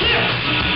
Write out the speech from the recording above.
Yeah.